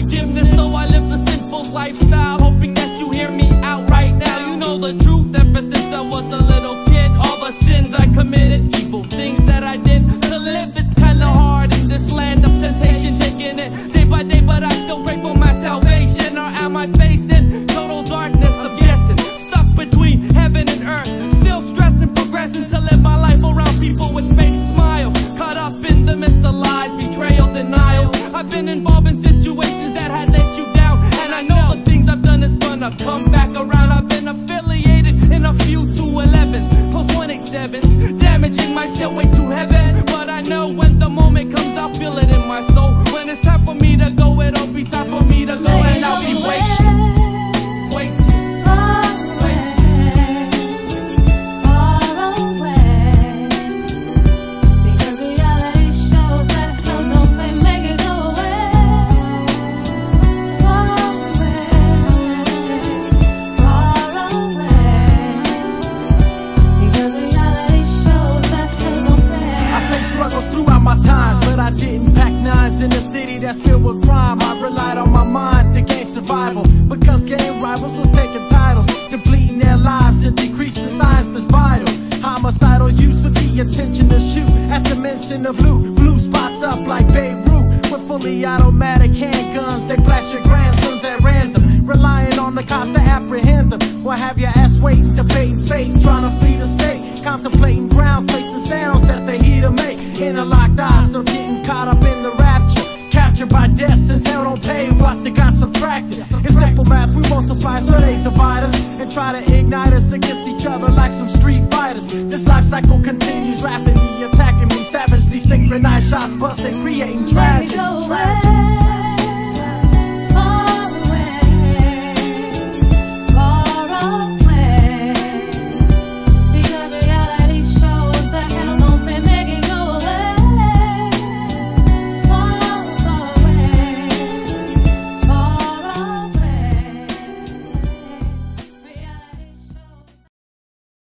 forgiveness, so I live a sinful lifestyle. Hoping that you hear me out right now. You know the truth, ever since I was a little kid, all the sins I committed, evil things that I did. To live, it's kinda hard in this land of temptation, taking it day by day, but I still pray for my salvation. Or am I facing total darkness of guessing? Stuck between heaven and earth, still stressing, progressing to live my life around people with fake smiles. Caught up in the midst of lies, betrayal, denial. I've been involved in I feel it in my soul. When it's time for me to go, it'll be time for me to go, and I'll be waiting. city that's filled with crime. I relied on my mind to gain survival. Because getting rivals was taking titles? Depleting their lives and decreasing size that's vital. Homicidal use of the intention to shoot. At the mention of blue, blue spots up like Beirut. With fully automatic handguns They blast your grandsons at random. Relying on the cops to apprehend them. Or have your ass waiting to pay fate? Trying to flee the state. Contemplating grounds, multiply, so they divide us and try to ignite us against each other like some street fighters. This life cycle continues rapidly, attacking me savagely. Synchronized shots busting, creating tragedy.